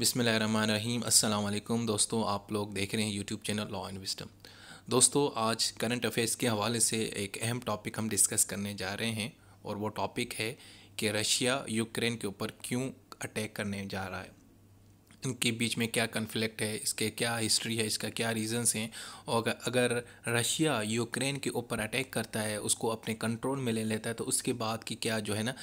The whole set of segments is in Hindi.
बिसमीम अल्लाम दोस्तों, आप लोग देख रहे हैं YouTube channel law and wisdom दोस्तों, आज करंट अफेयर्स के हवाले से एक अहम टॉपिक हम डिस्कस करने जा रहे हैं और वो टॉपिक है कि रशिया यूक्रेन के ऊपर क्यों अटैक करने जा रहा है। इनके बीच में क्या कन्फ्लिक्ट है, इसके क्या हिस्ट्री है, इसका क्या रीज़न्स हैं? और अगर रशिया यूक्रेन के ऊपर अटैक करता है, उसको अपने कंट्रोल में ले लेता है तो उसके बाद की क्या जो है ना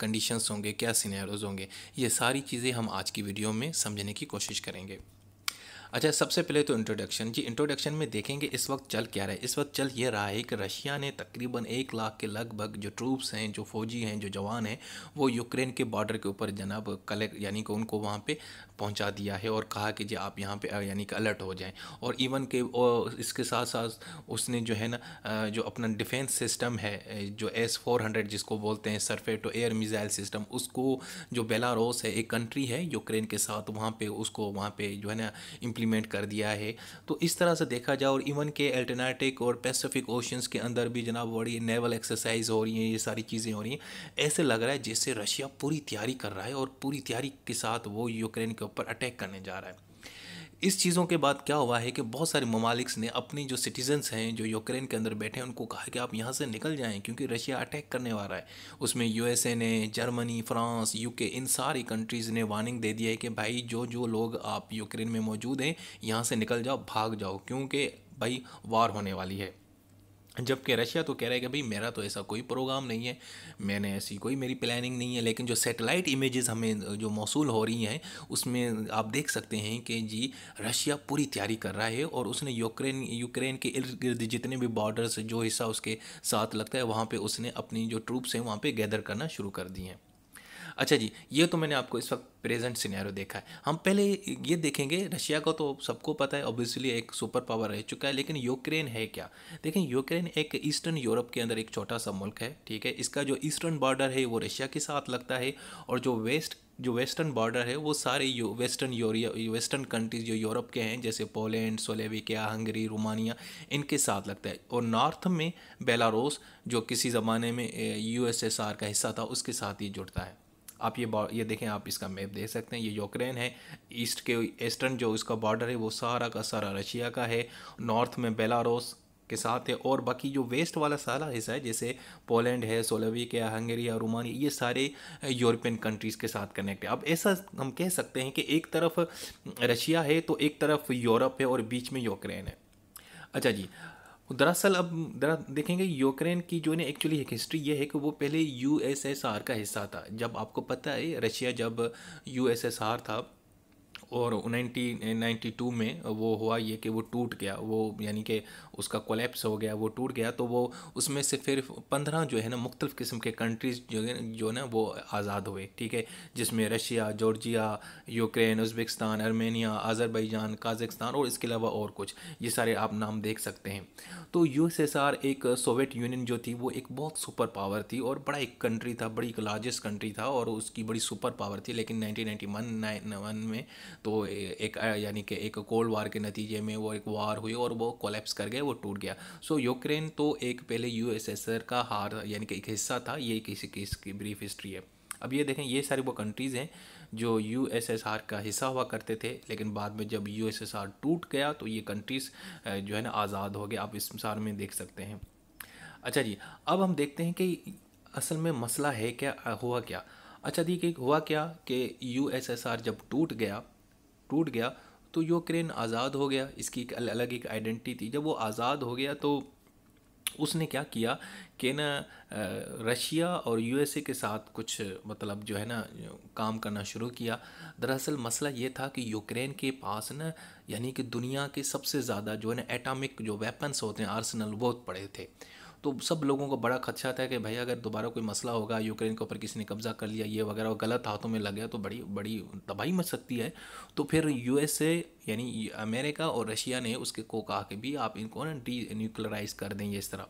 कंडीशंस होंगे, क्या सिनेरोज होंगे? ये सारी चीज़ें हम आज की वीडियो में समझने की कोशिश करेंगे। अच्छा सबसे पहले तो इंट्रोडक्शन जी इंट्रोडक्शन में देखेंगे इस वक्त चल क्या रहा है। इस वक्त चल ये रहा है कि रशिया ने तकरीबन एक लाख के लगभग जो ट्रूप्स हैं, जो फौजी हैं, जो जवान हैं, वो यूक्रेन के बॉर्डर के ऊपर जनाब कलेक्ट यानी कि उनको वहाँ पे पहुँचा दिया है और कहा कि जी आप यहाँ पे यानी कि अलर्ट हो जाएँ। और इवन के इसके साथ साथ उसने जो है ना जो अपना डिफेंस सिस्टम है जो एस फोर हंड्रेड जिसको बोलते हैं surface to air missile system उसको जो बेलारोस है, एक कंट्री है यूक्रेन के साथ, वहाँ पर उसको, वहाँ पर जो है ना इम्प्लीमेंट कर दिया है। तो इस तरह से देखा जाए और इवन के अल्टरनेटिक और पैसिफिक ओशंस के अंदर भी जनाब बड़ी नेवल एक्सरसाइज हो रही हैं, ये सारी चीज़ें हो रही हैं। ऐसे लग रहा है जैसे रशिया पूरी तैयारी कर रहा है और पूरी तैयारी के साथ वो यूक्रेन के ऊपर अटैक करने जा रहा है। इस चीज़ों के बाद क्या हुआ है कि बहुत सारे ममालिक्स ने अपनी जो सिटीजन्स हैं, जो यूक्रेन के अंदर बैठे हैं, उनको कहा कि आप यहाँ से निकल जाएँ क्योंकि रशिया अटैक करने वाला है। उसमें यूएसए ने जर्मनी फ्रांस यूके इन सारी कंट्रीज़ ने वार्निंग दे दिया है कि भाई जो जो लोग आप यूक्रेन में मौजूद हैं, यहाँ से निकल जाओ, भाग जाओ, क्योंकि भाई वार होने वाली है। जबकि रशिया तो कह रहा है कि भाई मेरा तो ऐसा कोई प्रोग्राम नहीं है, मैंने ऐसी कोई मेरी प्लानिंग नहीं है, लेकिन जो सैटेलाइट इमेजेस हमें, जो मौसू हो रही हैं, उसमें आप देख सकते हैं कि जी, रशिया पूरी तैयारी कर रहा है और उसने यूक्रेन यूक्रेन के इर्द गिर्द जितने भी बॉर्डर्स जो हिस्सा उसके साथ लगता है, वहाँ पर उसने अपनी जो ट्रूप्स हैं, वहाँ पर गैदर करना शुरू कर दी हैं। अच्छा जी ये तो मैंने आपको इस वक्त प्रेजेंट सिनेरियो देखा है। हम पहले ये देखेंगे रशिया को तो सबको पता है ऑब्वियसली एक सुपर पावर रह चुका है लेकिन यूक्रेन है क्या? देखें यूक्रेन एक ईस्टर्न यूरोप के अंदर एक छोटा सा मुल्क है ठीक है? इसका जो ईस्टर्न बॉर्डर है वो रशिया के साथ लगता है और जो वेस्ट जो वेस्टर्न बॉर्डर है वो सारे यू, वेस्टर्न यूरिया वेस्टर्न कंट्रीज़ जो यूरोप के हैं जैसे पोलैंड सोलेविकिया हंगरी रोमानिया इनके साथ लगता है। और नॉर्थ में बेलारोस जो किसी ज़माने में यूएसएसआर का हिस्सा था उसके साथ ही जुड़ता है। आप ये ये देखें, आप इसका मैप देख सकते हैं, ये यूक्रेन है। ईस्ट के, ईस्टर्न जो इसका बॉर्डर है, वो सारा का सारा रशिया का है। नॉर्थ में बेलारोस के साथ है और बाकी जो वेस्ट वाला सारा हिस्सा है, जैसे पोलैंड है, सोलविकिया हंगेरी और रोमानिया, ये सारे यूरोपियन कंट्रीज़ के साथ कनेक्ट है। अब ऐसा हम कह सकते हैं कि एक तरफ़ रशिया है तो एक तरफ़ यूरोप है और बीच में यूक्रेन है। अच्छा जी दरअसल अब दरा देखेंगे यूक्रेन की जो है एक्चुअली एक हिस्ट्री ये है कि वो पहले यूएसएसआर का हिस्सा था। जब आपको पता है, रशिया जब यूएसएसआर था और नाइनटी नाइन्टी टू में वो हुआ ये कि वो टूट गया, वो यानी कि उसका कोलेप्स हो गया, वो टूट गया तो वो उसमें से फिर पंद्रह जो है ना मुख्तलिफ़ किस्म के कंट्रीज़ जो जो ना वो आज़ाद हुए, ठीक है? जिसमें Russia, Georgia, Ukraine, Uzbekistan Armenia Azerbaijan Kazakhstan और इसके अलावा और कुछ, ये सारे आप नाम देख सकते हैं। तो यूएसएसआर एक सोवियत यूनियन जो थी, वो एक बहुत सुपर पावर थी और बड़ा एक कंट्री था, बड़ी एक लार्जेस्ट कंट्री था और उसकी बड़ी सुपर पावर थी, लेकिन नाइनटीन में तो एक यानी कि एक कोल्ड वार के नतीजे में वो एक वार हुई और वो कोलेप्स कर गए वो टूट गया। सो so, यूक्रेन तो एक पहले यूएसएसआर का हार यानी कि एक हिस्सा था ये किसी की ब्रीफ हिस्ट्री है। अब ये देखें ये सारी वो कंट्रीज़ हैं जो यूएसएसआर का हिस्सा हुआ करते थे लेकिन बाद में जब यूएसएसआर टूट गया तो ये कंट्रीज़ जो है ना आज़ाद हो गए। आप इस मिसाल में देख सकते हैं। अच्छा जी अब हम देखते हैं कि असल में मसला है क्या हुआ क्या? अच्छा देखिए हुआ क्या कि यूएसएसआर जब टूट गया टूट गया तो यूक्रेन आज़ाद हो गया। इसकी एक अलग एक आइडेंटिटी थी। जब वो आज़ाद हो गया तो उसने क्या किया कि ना रशिया और यूएसए के साथ कुछ मतलब जो है ना, काम करना शुरू किया। दरअसल मसला ये था कि यूक्रेन के पास ना, यानी कि दुनिया के सबसे ज़्यादा जो है ना, एटॉमिक जो वेपन्स होते हैं, आर्सनल बहुत पड़े थे। तो सब लोगों को बड़ा खदशा था कि भाई अगर दोबारा कोई मसला होगा, यूक्रेन के ऊपर किसी ने कब्ज़ा कर लिया, ये वगैरह गलत हाथों में लग गया तो बड़ी बड़ी तबाही मच सकती है। तो फिर यूएसए यानी अमेरिका और रशिया ने उसके को कहा कि भी आप इनको ना डी न्यूक्लराइज़ कर दें इस तरह।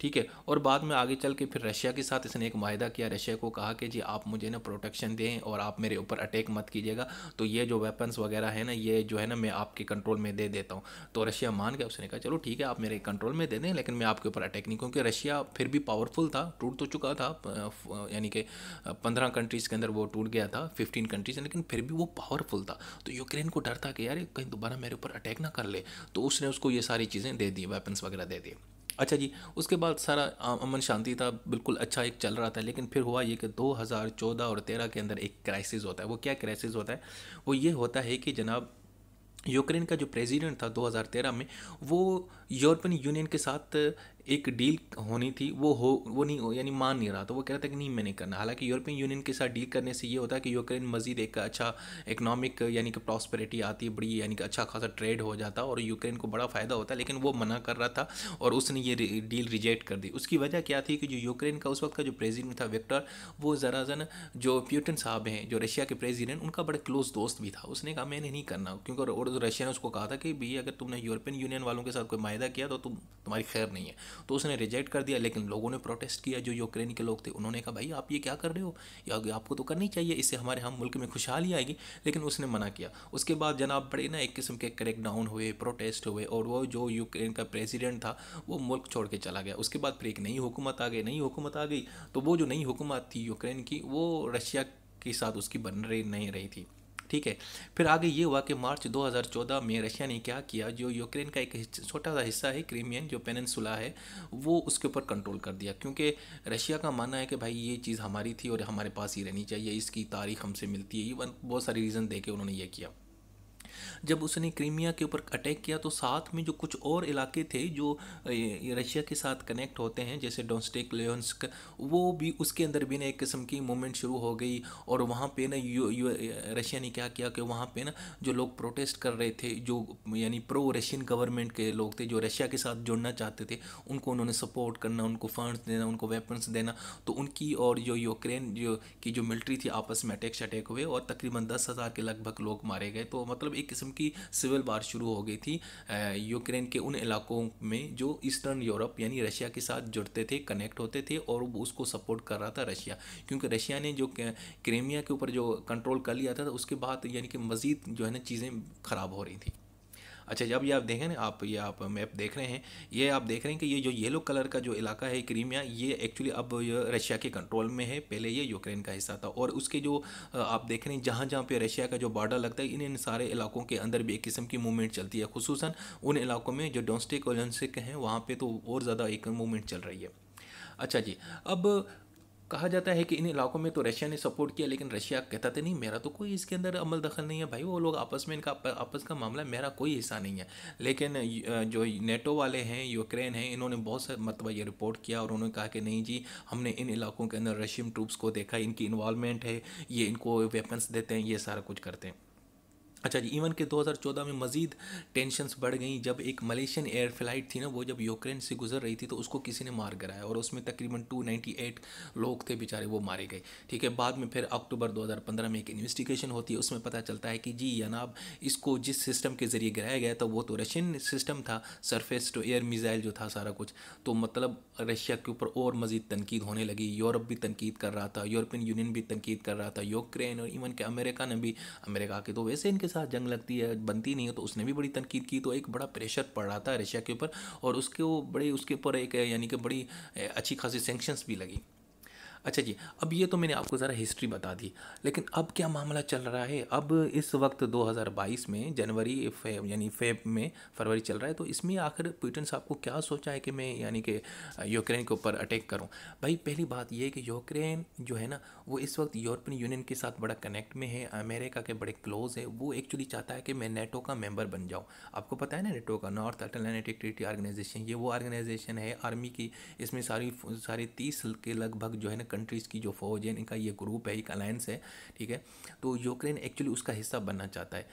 ठीक है? और बाद में आगे चल के फिर रशिया के साथ इसने एक माहा किया, रशिया को कहा कि जी, आप मुझे ना प्रोटेक्शन दें और आप मेरे ऊपर अटैक मत कीजिएगा। तो ये जो वेपन्स वगैरह है ना, ये जो है ना मैं आपके कंट्रोल में दे देता हूँ। तो रशिया मान गया, उसने कहा, चलो ठीक है, आप मेरे कंट्रोल में दे दें, लेकिन मैं आपके ऊपर अटैक नहीं, क्योंकि रशिया फिर भी पावरफुल था, टूट तो चुका था यानी कि, पंद्रह कंट्रीज़ के अंदर वो टूट गया था फिफ्टीन कंट्रीज़ लेकिन फिर भी वो पावरफुल था। तो यूक्रेन को डर था कि यार कहीं दोबारा मेरे ऊपर अटैक ना कर ले। तो उसने उसको ये सारी चीज़ें दे दी वेपन्स वगैरह दे दिए। अच्छा जी, उसके बाद सारा अमन शांति था, बिल्कुल अच्छा एक चल रहा था, लेकिन फिर हुआ ये कि 2014 और 13 के अंदर एक क्राइसिस होता है। वो क्या क्राइसिस होता है? वो ये होता है कि जनाब, यूक्रेन का जो प्रेसिडेंट था 2013 में, वो यूरोपियन यूनियन के साथ एक डील होनी थी, वो हो, वो नहीं हो, यानी मान नहीं रहा। तो वो कह रहा था कि नहीं, मैं नहीं करना। हालाँकि यूरोपियन यूनियन के साथ डील करने से ये होता है कि यूक्रेन मजीद एक अच्छा इकनॉमिक यानी कि प्रॉस्पेरिटी आती है, बड़ी, यानी कि अच्छा खासा ट्रेड हो जाता और यूक्रेन को बड़ा फ़ायदा होता है, लेकिन वो मना कर रहा था और उसने ये डील रिजेक्ट कर दी। उसकी वजह क्या थी कि जो यूक्रेन का उस वक्त का जो प्रेजिडेंट था विक्टर वो ज़रा जन जो प्यूटन साहब हैं, जो रशिया के प्रेजिडेंट उनका बड़े क्लोज दोस्त भी था। उसने कहा, मैंने नहीं करना। क्योंकि और रशिया ने उसको कहा था कि भैया अगर तुमने यूरोपियन यूनियन वालों के साथ कोई माहा किया तो तुम, तुम्हारी खैर नहीं है। तो उसने रिजेक्ट कर दिया, लेकिन लोगों ने प्रोटेस्ट किया, जो यूक्रेन के लोग थे, उन्होंने कहा, भाई, आप ये क्या कर रहे हो? या आपको तो करनी चाहिए, इससे हमारे, हम मुल्क में खुशहाली आएगी। लेकिन उसने मना किया। उसके बाद जनाब बड़े ना एक किस्म के क्रैक डाउन हुए प्रोटेस्ट हुए, और वो जो यूक्रेन का प्रेसिडेंट था, वो मुल्क छोड़ के चला गया। उसके बाद फिर एक नई हुकूमत आ गई, नई हुकूमत आ गई। तो वो जो नई हुकूमत थी यूक्रेन की, वो रशिया के साथ उसकी बन रही, नहीं रही थी। ठीक है। फिर आगे ये हुआ कि मार्च 2014 में रशिया ने क्या किया, जो यूक्रेन का एक छोटा सा हिस्सा है क्रीमियन, जो पेनसुला है, वो उसके ऊपर कंट्रोल कर दिया। क्योंकि रशिया का मानना है कि भाई ये चीज़ हमारी थी और हमारे पास ही रहनी चाहिए, इसकी तारीख हमसे मिलती है। इवन बहुत सारी रीज़न दे के उन्होंने ये किया। जब उसने क्रीमिया के ऊपर अटैक किया तो साथ में जो कुछ और इलाके थे जो रशिया के साथ कनेक्ट होते हैं जैसे डोंस्टेक लेंस्क वो भी उसके अंदर भी ना एक किस्म की मूवमेंट शुरू हो गई और वहाँ पे ना यू, यू रशिया ने क्या किया कि वहाँ पे ना जो लोग प्रोटेस्ट कर रहे थे जो यानी प्रो रशियन गवर्नमेंट के लोग थे जो रशिया के साथ जुड़ना चाहते थे उनको उन्होंने सपोर्ट करना उनको फंड्स देना उनको वेपन्स देना तो उनकी और जो यूक्रेन जो की जो मिलिट्री थी आपस में अटैक शटैक हुए और तकरीबन दस हज़ार के लगभग लोग मारे गए। तो मतलब एक किस्म की सिविल वार शुरू हो गई थी यूक्रेन के उन इलाकों में जो ईस्टर्न यूरोप यानी रशिया के साथ जुड़ते थे, कनेक्ट होते थे और उसको सपोर्ट कर रहा था रशिया। क्योंकि रशिया ने जो क्रेमिया के ऊपर जो कंट्रोल कर लिया था, उसके बाद यानी कि मज़ीद जो है ना चीज़ें ख़राब हो रही थी। अच्छा जब ये आप देखें ना, आप ये आप मैप देख रहे हैं, ये आप देख रहे हैं कि ये जो येलो कलर का जो इलाका है क्रीमिया, ये एक्चुअली अब रशिया के कंट्रोल में है, पहले ये यूक्रेन का हिस्सा था और उसके जो आप देख रहे हैं जहाँ जहाँ पे रशिया का जो बॉर्डर लगता है इन इन सारे इलाकों के अंदर भी एक किस्म की मूवमेंट चलती है खसूस उन इलाकों में जो डोमेस्टिक ओलंसिक हैं, वहाँ पर तो और ज़्यादा एक मूवमेंट चल रही है। अच्छा जी, अब कहा जाता है कि इन इलाकों में तो रशिया ने सपोर्ट किया, लेकिन रशिया कहता था नहीं, मेरा तो कोई इसके अंदर अमल दखल नहीं है भाई, वो लोग आपस में इनका आपस का मामला मेरा कोई हिस्सा नहीं है। लेकिन जो नेटो वाले हैं यूक्रेन हैं, इन्होंने बहुत सारे मतलब ये रिपोर्ट किया और उन्होंने कहा कि नहीं जी, हमने इन इलाकों के अंदर रशियन ट्रूप्स को देखा, इनकी इन्वॉलमेंट है, ये इनको वेपन्स देते हैं, ये सारा कुछ करते हैं। अच्छा जी, इवन के 2014 में मज़ीद टेंशन्स बढ़ गई। जब एक मलेशियन एयर फ़्लाइट थी ना, वो जब यूक्रेन से गुजर रही थी तो उसको किसी ने मार गिराया और उसमें तकरीबन 298 लोग थे बेचारे, वो मारे गए। ठीक है, बाद में फिर अक्टूबर 2015 में एक इन्वेस्टिगेशन होती है, उसमें पता चलता है कि जी, जनाब, इसको जिस सिस्टम के ज़रिए गिराया गया था, वो तो रशियन सिस्टम था सरफेस टू एयर मिज़ाइल जो था सारा कुछ। तो मतलब रशिया के ऊपर और मज़ीद तनकीद होने लगी, यूरोप भी तनकीद कर रहा था, यूरोपियन यूनियन भी तनकीद कर रहा था, यूक्रेन और इवन के अमेरिका ने भी, अमेरिका के तो वैसे इनके साथ जंग लगती है, बनती नहीं है तो उसने भी बड़ी तनकीद की। तो एक बड़ा प्रेशर पड़ रहा था रशिया के ऊपर और उसके वो बड़े, उसके ऊपर एक, यानी कि बड़ी अच्छी खासी सेंक्शंस भी लगी। अच्छा जी, अब ये तो मैंने आपको ज़रा हिस्ट्री बता दी, लेकिन अब क्या मामला चल रहा है? अब इस वक्त 2022 में, जनवरी फेब यानी फेब में, फरवरी चल रहा है तो इसमें आखिर पुटिन साहब को क्या सोचा है कि मैं, यानी कि, यूक्रेन के ऊपर अटैक करूँ? भाई, पहली बात ये है कि यूक्रेन जो है ना, वो इस वक्त यूरोपियन यूनियन के साथ बड़ा कनेक्ट में है, अमेरिका के बड़े क्लोज है, वो एक्चुअली चाहता है कि मैं नेटो का मेंबर बन जाऊँ। आपको पता है ना नेटो का नॉर्थ अटलांटिक ट्रीटी ऑर्गेनाइजेशन ये वो ऑर्गेनाइजेशन है आर्मी की, इसमें सारी सारी तीस के लगभग जो है ना कंट्रीज़ की जो फौज है, इनका ये ग्रुप है, एक अलायंस है, ठीक है? तो यूक्रेन एक्चुअली उसका हिस्सा बनना चाहता है।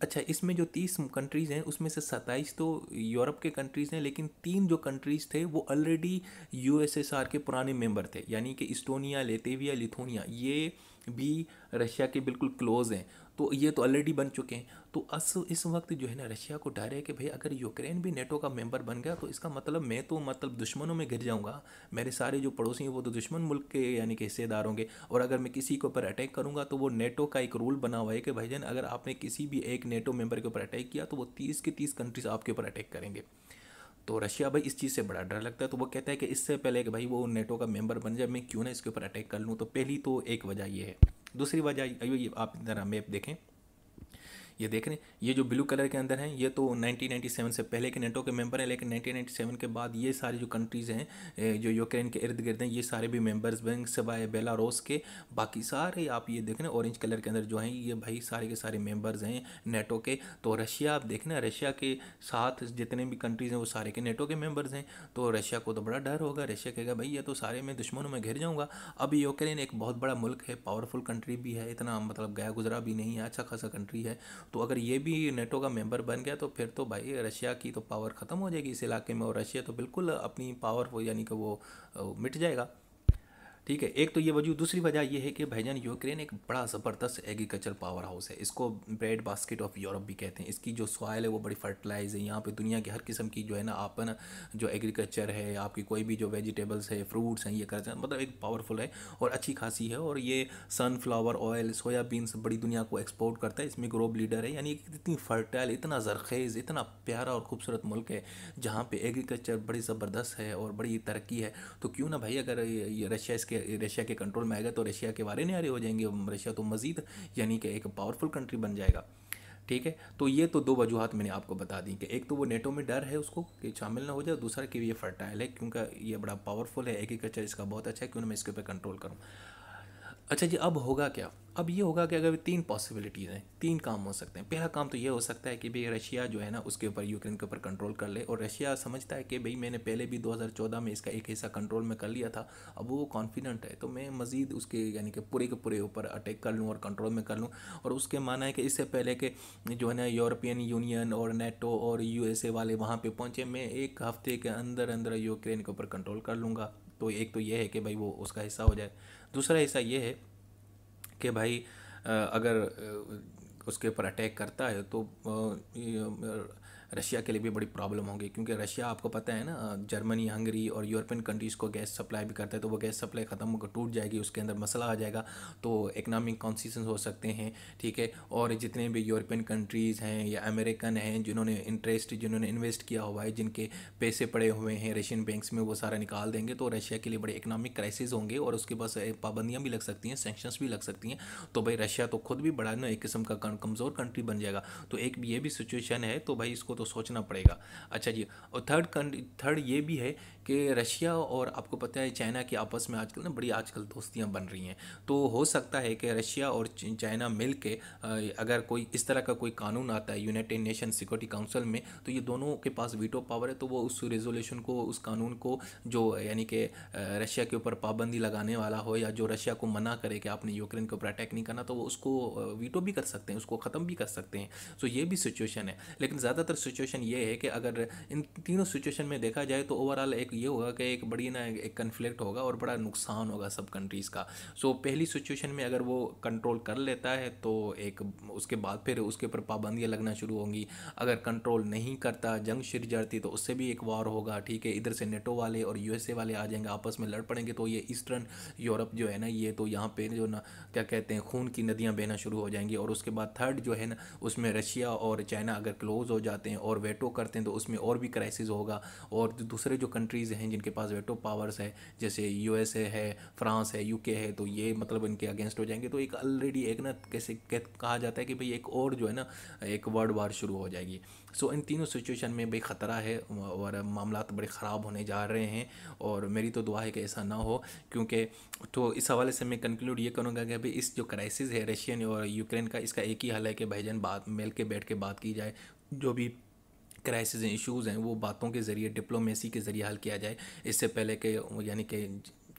अच्छा इसमें जो तीस कंट्रीज़ हैं, उसमें से सत्ताईस तो यूरोप के कंट्रीज़ हैं, लेकिन तीन जो कंट्रीज़ थे, वो ऑलरेडी यूएसएसआर के पुराने मेंबर थे। यानी कि इस्टोनिया लेतेविया लिथोनिया ये भी रशिया के बिल्कुल क्लोज हैं। तो ये तो ऑलरेडी बन चुके हैं। तो अस, इस वक्त जो है ना, रशिया को डर है कि भाई अगर यूक्रेन भी नेटो का मेंबर बन गया तो इसका मतलब मैं तो मतलब दुश्मनों में गिर जाऊँगा। मेरे सारे जो पड़ोसी हैं, वो तो दुश्मन मुल्क के, यानी कि हिस्सेदार होंगे। और अगर मैं किसी के ऊपर अटैक करूँगा तो वो नेटो का एक रूल बना हुआ है कि भाईजान, अगर आपने किसी भी एक नेटो मेंबर के ऊपर अटैक किया तो वो तीस के तीस कंट्रीज़ आपके ऊपर अटैक करेंगे। तो रशिया भाई इस चीज़ से बड़ा डर लगता है। तो वो कहता है कि इससे पहले कि भाई वो नेटो का मेंबर बन जाए, मैं क्यों ना इसके ऊपर अटैक कर लूँ? तो पहली तो एक वजह ये है। दूसरी वजह आप ज़रा मैप देखें। ये देख रहे हैं ये जो ब्लू कलर के अंदर हैं, ये तो 1997 से पहले के नेटो के मेंबर हैं, लेकिन 1997 के बाद ये सारी जो कंट्रीज़ हैं जो यूक्रेन के इर्द गिर्द हैं, ये सारे भी मेंबर्स बैंक सवाए बेलारोस के, बाकी सारे आप ये देख रहे हैं ऑरेंज कलर के अंदर जो हैं, ये भाई सारे के सारे मेंबर्स हैं नेटो के। तो रशिया आप देख रहे रशिया के साथ जितने भी कंट्रीज़ हैं, वो सारे के नेटो के मेंबर्स हैं। तो रशिया को तो बड़ा डर होगा, रशिया कहेगा, भाई, ये तो सारे मैं दुश्मनों में घिर जाऊँगा। अब यूक्रेन एक बहुत बड़ा मुल्क है पावरफुल कंट्री भी है, इतना मतलब गया गुजरा भी नहीं है अच्छा खासा कंट्री है। तो अगर ये भी नेटो का मेंबर बन गया तो फिर तो भाई रशिया की तो पावर ख़त्म हो जाएगी इस इलाके में और रशिया तो बिल्कुल अपनी पावर यानी कि वो मिट जाएगा। ठीक है, एक तो ये वजह, दूसरी वजह ये है कि भाईजान, यूक्रेन एक बड़ा ज़बरदस्त एग्रीकल्चर पावर हाउस है। इसको ब्रेड बास्केट ऑफ़ यूरोप भी कहते हैं। इसकी जो सॉयल है, वो बड़ी फर्टिलाइज है। यहाँ पे दुनिया की हर किस्म की जो है ना, आपन जो एग्रीकल्चर है, आपकी कोई भी जो वेजिटेबल्स है फ्रूट्स हैं, ये करते हैं। मतलब एक पावरफुल है और अच्छी खासी है और ये सनफ्लावर ऑयल सोयाबीन्स बड़ी दुनिया को एक्सपोर्ट करता है। इसमें ग्रोब लीडर है, यानी इतनी फर्टाइल इतना जरखेज़, इतना प्यारा और खूबसूरत मुल्क है, जहाँ पर एग्रीकल्चर बड़ी ज़बरदस्त है और बड़ी तरक्की है। तो क्यों ना भाई, अगर ये रशिया इसके के, रशिया के कंट्रोल में आएगा तो रशिया के वारे नारे हो जाएँगे रशिया तो मज़ीद, यानी कि एक पावरफुल कंट्री बन जाएगा। ठीक है? तो ये तो दो वजूहत मैंने आपको बता दी कि एक तो वो नेटो में डर है उसको कि शामिल ना हो जाए, दूसरा कि ये फर्टाइल है, क्योंकि ये बड़ा पावरफुल है, एग्रीकल्चर इसका बहुत अच्छा है, क्यों ना मैं इसके ऊपर कंट्रोल करूँ। अच्छा जी, अब होगा क्या? अब ये होगा कि अगर तीन पॉसिबिलिटीज़ हैं, तीन काम हो सकते हैं। पहला काम तो ये हो सकता है कि भाई रशिया जो है ना, उसके ऊपर यूक्रेन के ऊपर कंट्रोल कर ले। और रशिया समझता है कि भाई मैंने पहले भी 2014 में इसका एक हिस्सा कंट्रोल में कर लिया था। अब वो कॉन्फिडेंट है तो मैं मज़ीद उसके यानी कि पूरे के पूरे ऊपर अटैक कर लूँ और कंट्रोल में कर लूँ। और उसके माना है कि इससे पहले के जो है ना यूरोपियन यूनियन और नेटो और यूएसए वाले वहाँ पर पहुँचे, मैं एक हफ़्ते के अंदर अंदर यूक्रेन के ऊपर कंट्रोल कर लूँगा। तो एक तो ये है कि भाई वो उसका हिस्सा हो जाए। दूसरा हिस्सा ये है कि भाई अगर उसके ऊपर अटैक करता है तो रशिया के लिए भी बड़ी प्रॉब्लम होगी, क्योंकि रशिया, आपको पता है ना, जर्मनी, हंगरी और यूरोपियन कंट्रीज़ को गैस सप्लाई भी करता है तो वो गैस सप्लाई ख़त्म होकर टूट जाएगी, उसके अंदर मसला आ जाएगा तो इकनॉमिक कॉन्सिशन हो सकते हैं, ठीक है? और जितने भी यूरोपियन कंट्रीज़ हैं या अमेरिकन हैं, जिन्होंने इंटरेस्ट जिन्होंने इन्वेस्ट किया हुआ है, जिनके पैसे पड़े हुए हैं रशियन बैंक्स में, वो सारा निकाल देंगे तो रशिया के लिए बड़े इकनॉमिक क्राइसिस होंगे, और उसके पास पाबंदियाँ भी लग सकती हैं सेंक्शंस भी लग सकती हैं तो भाई रशिया तो खुद भी बड़ा ना एक किस्म का कमज़ोर कंट्री बन जाएगा। तो एक ये भी सिचुएशन है तो भाई इसको तो सोचना पड़ेगा। अच्छा जी और थर्ड थर्ड ये भी है कि रशिया और आपको पता है चाइना की आपस में आजकल ना बड़ी आजकल दोस्तियाँ बन रही हैं। तो हो सकता है कि रशिया और चाइना मिल के अगर कोई इस तरह का कोई कानून आता है यूनाइटेड नेशन सिक्योरिटी काउंसिल में तो ये दोनों के पास वीटो पावर है तो वो उस रेजोल्यूशन को, उस कानून को जो, यानी कि रशिया के ऊपर पाबंदी लगाने वाला हो या जो रशिया को मना करे कि आपने यूक्रेन के ऊपर अटैक नहीं करना तो वो उसको वीटो भी कर सकते हैं, उसको ख़त्म भी कर सकते हैं। सो ये भी सिचुएशन है। लेकिन ज़्यादातर सिचुएशन ये है कि अगर इन तीनों सिचुएशन में देखा जाए तो ओवरऑल एक ये होगा कि एक बड़ी ना एक कन्फ्लिक्ट होगा और बड़ा नुकसान होगा सब कंट्रीज़ का। सो so, पहली सिचुएशन में अगर वो कंट्रोल कर लेता है तो एक उसके बाद फिर उसके ऊपर पाबंदियाँ लगना शुरू होंगी। अगर कंट्रोल नहीं करता जंग छिड़ जाती तो उससे भी एक वार होगा ठीक है? इधर से नेटो वाले और यूएसए वाले आ जाएँगे आपस में लड़ पड़ेंगे तो ये ईस्टर्न यूरोप जो है ना ये तो यहाँ पे जो ना क्या कहते हैं खून की नदियाँ बहना शुरू हो जाएँगी और उसके बाद थर्ड जो है ना उसमें रशिया और चाइना अगर क्लोज हो जाते हैं और वेटो करते हैं तो उसमें और भी क्राइसिस होगा। और दूसरे जो कंट्रीज़ हैं जिनके पास वेटो पावर्स है, जैसे यूएसए है, फ्रांस है यूके है तो ये मतलब इनके अगेंस्ट हो जाएँगे। तो एक ऑलरेडी एक ना कैसे कहा जाता है कि भाई एक और जो है ना, एक वर्ल्ड वार शुरू हो जाएगी। सो इन तीनों सिचुएशन में भाई ख़तरा है और मामला बड़े ख़राब होने जा रहे हैं और मेरी तो दुआ है कि ऐसा ना हो, क्योंकि तो इस हवाले से मैं कंक्लूड ये करूँगा कि भाई इस जो क्राइसिस है रशियन और यूक्रेन का, इसका एक ही हल है कि भाईजान बात मिल के बैठ के बात की जाए, जो भी क्राइसिस इश्यूज़ हैं, वो बातों के ज़रिए डिप्लोमेसी के ज़रिए हल किया जाए। इससे पहले के यानी कि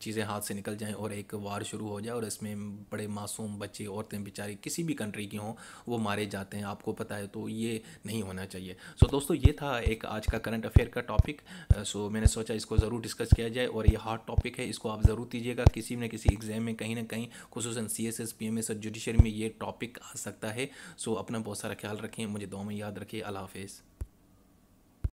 चीज़ें हाथ से निकल जाएँ और एक वार शुरू हो जाए और इसमें बड़े मासूम बच्चे, औरतें, बेचारी किसी भी कंट्री की हों, वो मारे जाते हैं। आपको पता है तो ये नहीं होना चाहिए। सो दोस्तों, ये था एक आज का करंट अफेयर का टॉपिक सो मैंने सोचा इसको ज़रूर डिस्कस किया जाए और ये हार्ड टॉपिक है, इसको आप ज़रूर दीजिएगा। किसी न किसी एग्ज़ाम में कहीं ना कहीं खसूस C S S P M S और जुडिशरी में ये टॉपिक आ सकता है। सो अपना बहुत सारा ख्याल रखें, मुझे दो में याद रखिए अल्लाह हाफिज़।